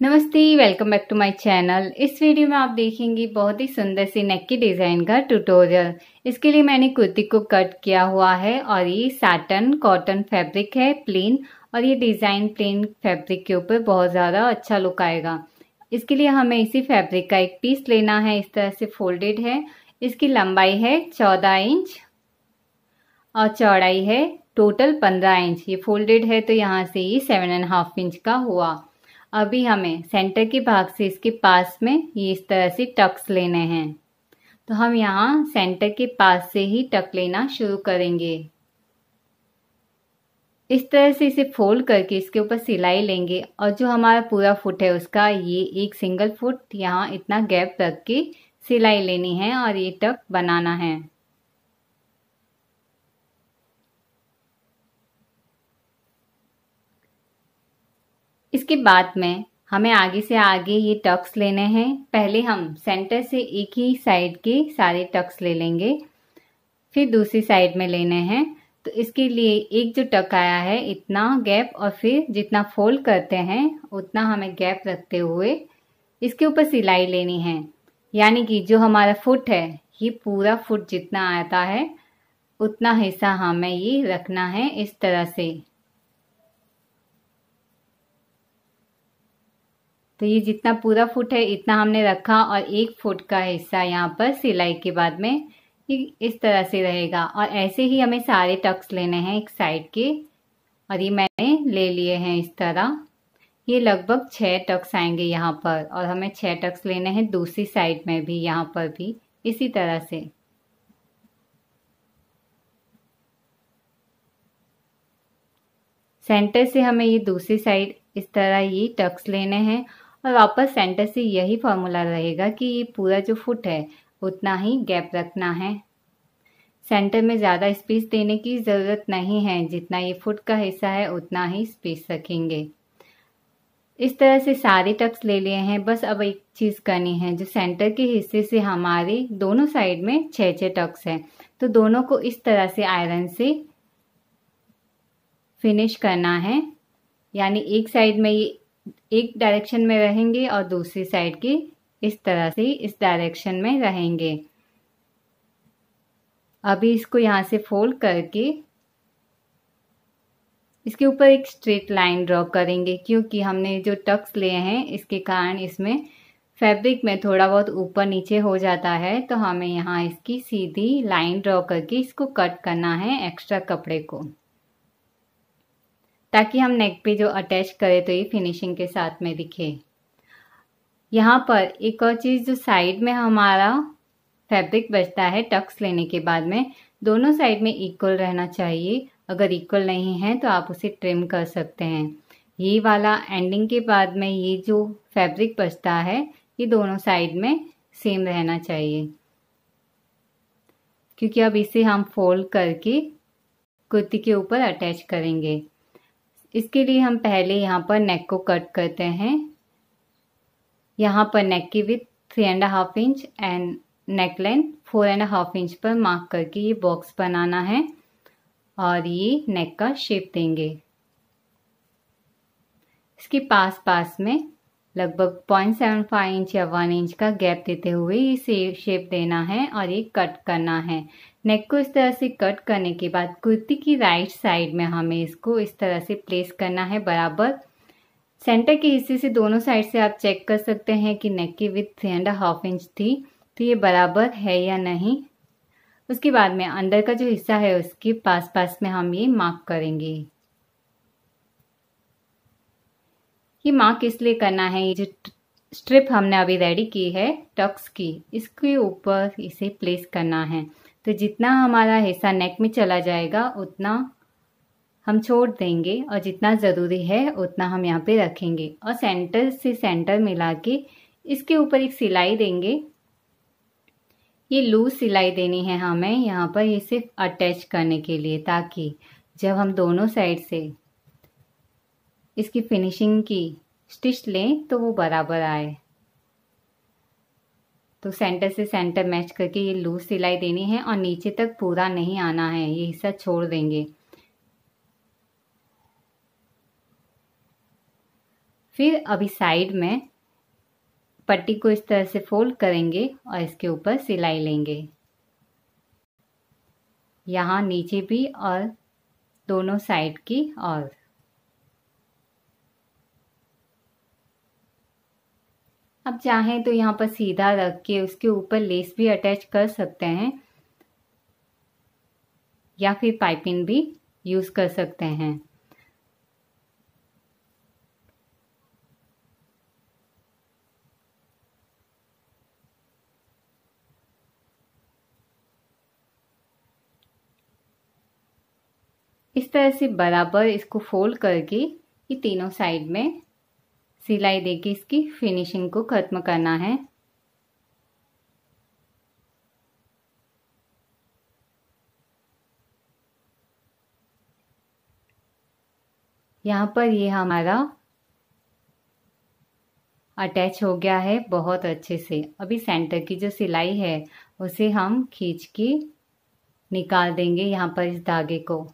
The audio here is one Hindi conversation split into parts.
नमस्ते welcome back to my channel इस वीडियो में आप देखेंगे बहुत ही सुंदर सी नेक की डिज़ाइन का ट्यूटोरियल इसके लिए मैंने कुर्ती को कट किया हुआ है और ये साटन कॉटन फैब्रिक है प्लेन और ये डिज़ाइन प्लेन फैब्रिक के ऊपर बहुत ज़्यादा अच्छा लुक आएगा. इसके लिए हमें इसी फैब्रिक का एक पीस लेना है, इस तरह से फोल्डेड है. इसकी लंबाई है चौदह इंच और चौड़ाई है टोटल पंद्रह इंच. ये फोल्डेड है तो यहाँ से ये सेवन एंड हाफ़ इंच का हुआ. अभी हमें सेंटर के भाग से इसके पास में ये इस तरह से टक्स लेने हैं। तो हम यहाँ सेंटर के पास से ही टक लेना शुरू करेंगे। इस तरह से इसे फोल्ड करके इसके ऊपर सिलाई लेंगे और जो हमारा पूरा फुट है उसका ये एक सिंगल फुट यहाँ इतना गैप रख के सिलाई लेनी है और ये टक बनाना है। इसके बाद में हमें आगे से आगे ये टक्स लेने हैं। पहले हम सेंटर से एक ही साइड के सारे टक्स ले लेंगे, फिर दूसरी साइड में लेने हैं। तो इसके लिए एक जो टक आया है, इतना गैप और फिर जितना फोल्ड करते हैं, उतना हमें गैप रखते हुए इसके ऊपर सिलाई लेनी है। यानी कि जो हमारा फुट है, ये पूरा फुट जितना आता है, उतना हिस्सा हमें ये रखना है इस तरह से। तो ये जितना पूरा फुट है, इतना हमने रखा और एक फुट का हिस्सा यहाँ पर सिलाई के बाद में इस तरह से रहेगा। और ऐसे ही हमें सारे टक्स लेने हैं एक साइड के और ये मैंने ले लिए हैं इस तरह। ये लगभग छः टक्स आएँगे यहाँ पर और हमें छः टक्स लेने हैं दूसरी साइड में भी, यहाँ पर भी, इसी तरह से। सेंटर से हमें ये दूसरी साइड इस तरह ये टक्स लेने हैं और वापस सेंटर से यही फॉर्मूला रहेगा कि ये पूरा जो फुट है, उतना ही गैप रखना है। सेंटर में ज़्यादा स्पेस देने की ज़रूरत नहीं है, जितना ये फुट का हिस्सा है, उतना ही स्पेस रखेंगे। इस तरह से सारे टक्स ले लिए हैं, बस अब एक चीज़ करनी है, जो सेंटर के हिस्से से हमारे दोनों साइड में छः छः टक्स हैं तो दोनों को इस तरह से आयरन से फिनिश करना है। यानी एक साइड में ये एक डायरेक्शन में रहेंगे और दूसरी साइड की इस तरह से इस डायरेक्शन में रहेंगे। अभी इसको यहाँ से फोल्ड करके इसके ऊपर एक स्ट्रेट लाइन ड्रॉ करेंगे, क्योंकि हमने जो टक्स लिए हैं, इसके कारण इसमें फैब्रिक में थोड़ा बहुत ऊपर नीचे हो जाता है तो हमें यहाँ इसकी सीधी लाइन ड्रॉ करके इसको कट करना है एक्स्ट्रा कपड़े को। ताकि हम नेक पे जो अटैच करें तो ये फिनिशिंग के साथ में दिखे। यहाँ पर एक और चीज़ जो साइड में हमारा फैब्रिक बचता है टक्स लेने के बाद में, दोनों साइड में इक्वल रहना चाहिए। अगर इक्वल नहीं है तो आप उसे ट्रिम कर सकते हैं। ये वाला एंडिंग के बाद में ये जो फैब्रिक बचता है, ये दोनों साइड में सेम रहना चाहिए। क्योंकि अब इसे हम फोल्ड करके कुर्ती के ऊपर अटैच करेंगे। इसके लिए हम पहले यहाँ पर नेक को कट करते हैं। यहाँ पर नेक की width three and half inch and neck length four and half inch पर मार्क करके ये बॉक्स बनाना है और ये नेक का शेप देंगे। इसके पास पास में लगभग पॉइंट सेवन फाइव इंच या वन इंच का गैप देते हुए ये शेप देना है और ये कट करना है। नेक को इस तरह से कट करने के बाद कुर्ती की राइट साइड में हमें इसको इस तरह से प्लेस करना है बराबर। सेंटर के हिस्से से दोनों साइड से आप चेक कर सकते हैं कि नेक की width three and half inch थी तो ये बराबर है या नहीं। उसके बाद में अंदर का जो हिस्सा है उसके पास पास में हम ये मार्क करेंगे। ये मार्क इसलिए करना है? ये जो स्ट्रिप हमने अभी रेडी की है टक्स की, इसके ऊपर इसे प्लेस करना है। तो जितना हमारा हिस्सा नेक में चला जाएगा, उतना हम छोड़ देंगे और जितना ज़रूरी है, उतना हम यहाँ पे रखेंगे। और सेंटर से सेंटर मिला के इसके ऊपर एक सिलाई देंगे। ये लूज सिलाई देनी है हमें यहाँ पर, ये सिर्फ़ अटैच करने के लिए, ताकि जब हम दोनों साइड से इसकी फिनिशिंग की। स्टिच लें तो वो बराबर आए। तो सेंटर से सेंटर मैच करके ये लूज सिलाई देनी है और नीचे तक पूरा नहीं आना है, ये हिस्सा छोड़ देंगे। फिर अभी साइड में पट्टी को इस तरह से फोल्ड करेंगे और इसके ऊपर सिलाई लेंगे। यहाँ नीचे भी और दोनों साइड की और। अब चाहें तो यहाँ पर सीधा रख के उसके ऊपर लेस भी अटैच कर सकते हैं, या फिर पाइपिंग भी यूज़ कर सकते हैं। इस तरह से बराबर इसको फोल्ड करके ये तीनों साइड में सिलाई देके इसकी फिनिशिंग को ख़त्म करना है। यहाँ पर ये हमारा अटैच हो गया है बहुत अच्छे से। अभी सेंटर की जो सिलाई है, उसे हम खींच के निकाल देंगे यहाँ पर इस धागे को।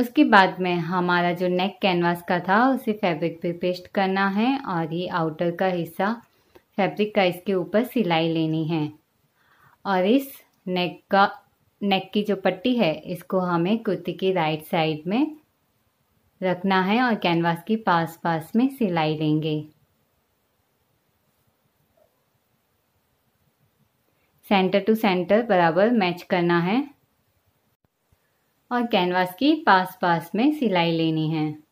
उसके बाद में हमारा जो नेक कैनवास का था, उसे फैब्रिक पे पेस्ट करना है और ये आउटर का हिस्सा फैब्रिक का इसके ऊपर सिलाई लेनी है। और इस नेक का नेक की जो पट्टी है, इसको हमें कुर्ती की राइट साइड में रखना है और कैनवास की पास पास में सिलाई लेंगे। सेंटर टू सेंटर बराबर मैच करना है। और कैनवास की पास पास में सिलाई लेनी है।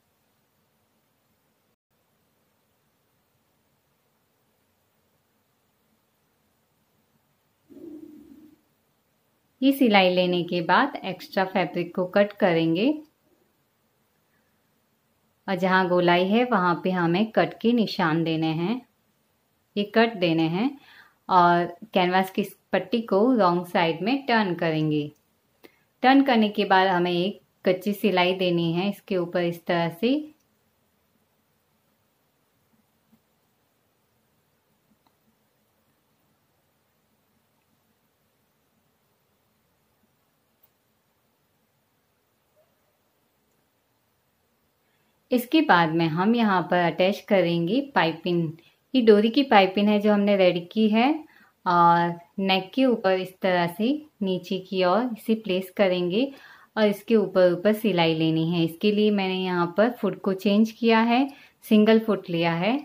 ये सिलाई लेने के बाद एक्स्ट्रा फैब्रिक को कट करेंगे। और जहाँ गोलाई है, वहाँ पे हमें कट के निशान देने हैं। ये कट देने हैं और कैनवास की पट्टी को रॉन्ग साइड में टर्न करेंगे। टर्न करने के बाद हमें एक कच्ची सिलाई देनी है। इसके ऊपर इस तरह से। इसके बाद में हम यहाँ पर अटैच करेंगे पाइपिंग। ये डोरी की पाइपिंग है जो हमने रेडी की है। और नेक के ऊपर इस तरह से नीचे की ओर इसे प्लेस करेंगे और इसके ऊपर ऊपर सिलाई लेनी है। इसके लिए मैंने यहाँ पर फुट को चेंज किया है सिंगल फुट लिया है।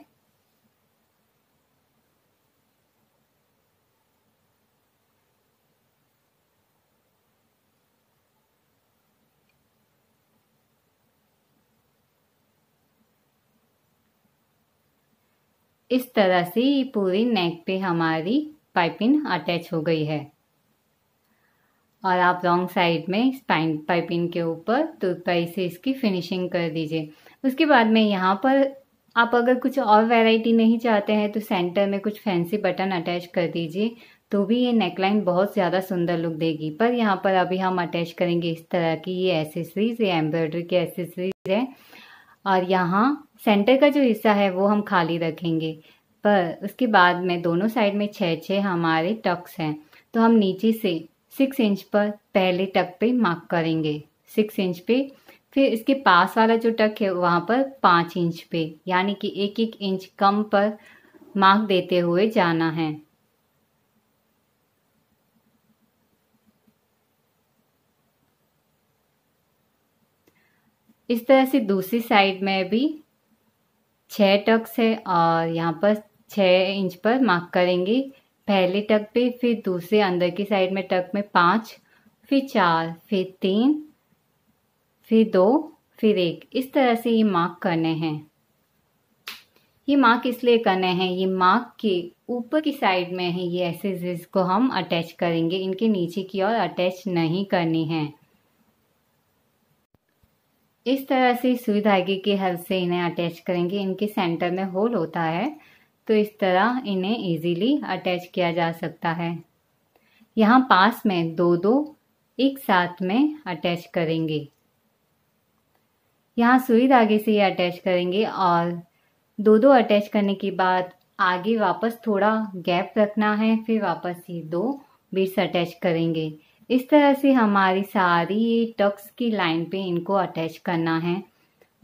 इस तरह से ये पूरी नेक पे हमारी पाइपिंग अटैच हो गई है। और आप रॉन्ग साइड में स्पाइन पाइपिंग के ऊपर टूथपाई से इसकी फिनिशिंग कर दीजिए। उसके बाद में यहाँ पर आप अगर कुछ और वैरायटी नहीं चाहते हैं तो सेंटर में कुछ फैंसी बटन अटैच कर दीजिए तो भी ये नेकलाइन बहुत ज़्यादा सुंदर लुक देगी। पर यहाँ पर अभी हम अटैच करेंगे इस तरह की ये एसेसरीज ये एम्ब्रॉयडरी की एसेसरीज है। और यहाँ सेंटर का जो हिस्सा है वो हम खाली रखेंगे। पर उसके बाद में दोनों साइड में छः छः हमारे टक्स हैं। तो हम नीचे से सिक्स इंच पर पहले टक पे मार्क करेंगे। सिक्स इंच पे। फिर इसके पास वाला जो टक है, वहाँ पर पाँच इंच पे। यानी कि एक एक इंच कम पर मार्क देते हुए जाना है। इस तरह से दूसरी साइड में भी छः टक्स है और यहाँ पर छः इंच पर मार्क करेंगे। पहले टक पे, फिर दूसरे अंदर की साइड में टक में पाँच, फिर चार, फिर तीन, फिर दो, फिर एक। इस तरह से ये मार्क करने हैं। ये मार्क इसलिए करने हैं, ये मार्क के ऊपर की साइड में है, ये ऐसे जिसको हम अटैच करेंगे, इनके नीचे की ओर अटैच नहीं करनी है। इस तरह से सुई धागे के हल से इन्हें अटैच करेंगे। इनके सेंटर में होल होता है। तो इस तरह इन्हें इजीली अटैच किया जा सकता है। यहाँ पास में दो दो, एक साथ में अटैच करेंगे। यहाँ सुई धागे से ये अटैच करेंगे और दो दो अटैच करने के बाद आगे वापस थोड़ा गैप रखना है, फिर वापस ये दो बीट्स अटैच करेंगे। इस तरह से हमारी सारी टक्स की लाइन पे इनको अटैच करना है।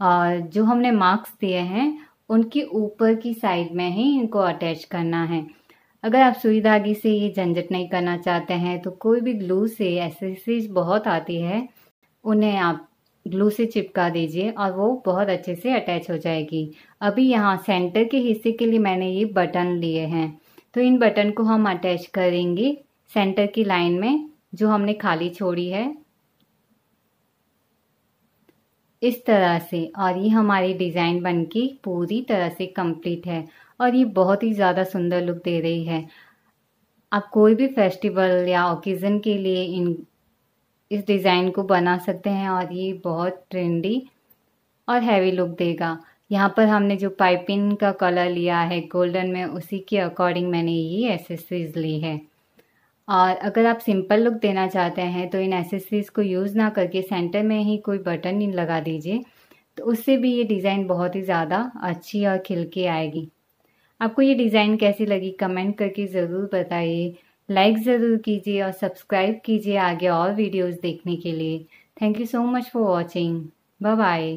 और जो हमने मार्क्स दिए हैं उनके ऊपर की साइड में ही इनको अटैच करना है। अगर आप सुई धागे से ये झंझट नहीं करना चाहते हैं तो कोई भी ग्लू से एसेसरीज बहुत आती है, उन्हें आप ग्लू से चिपका दीजिए और वो बहुत अच्छे से अटैच हो जाएगी। अभी यहाँ सेंटर के हिस्से के लिए मैंने ये बटन लिए हैं। तो इन बटन को हम अटैच करेंगे सेंटर की लाइन में, जो हमने खाली छोड़ी है। इस तरह से और ये हमारी डिज़ाइन बनके पूरी तरह से कंप्लीट है और ये बहुत ही ज़्यादा सुंदर लुक दे रही है। आप कोई भी फेस्टिवल या ओकेज़न के लिए इन, इस डिज़ाइन को बना सकते हैं और ये बहुत ट्रेंडी और हैवी लुक देगा। यहाँ पर हमने जो पाइपिंग का कलर लिया है गोल्डन में, उसी के अकॉर्डिंग मैंने ये एसेसरीज ली है। और अगर आप सिंपल लुक देना चाहते हैं तो इन एसेसरीज को यूज़ ना करके सेंटर में ही कोई बटन लगा दीजिए। तो उससे भी ये डिज़ाइन बहुत ही ज़्यादा अच्छी और खिल के आएगी। आपको ये डिज़ाइन कैसी लगी कमेंट करके ज़रूर बताइए। लाइक ज़रूर कीजिए और सब्सक्राइब कीजिए आगे और वीडियोस देखने के लिए। Thank you so much for watching bye